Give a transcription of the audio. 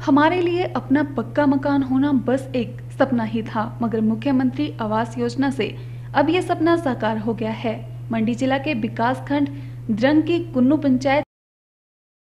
हमारे लिए अपना पक्का मकान होना बस एक सपना ही था, मगर मुख्यमंत्री आवास योजना से अब ये सपना साकार हो गया है। मंडी जिला के विकास खंड द्रंग की कुन्नू पंचायत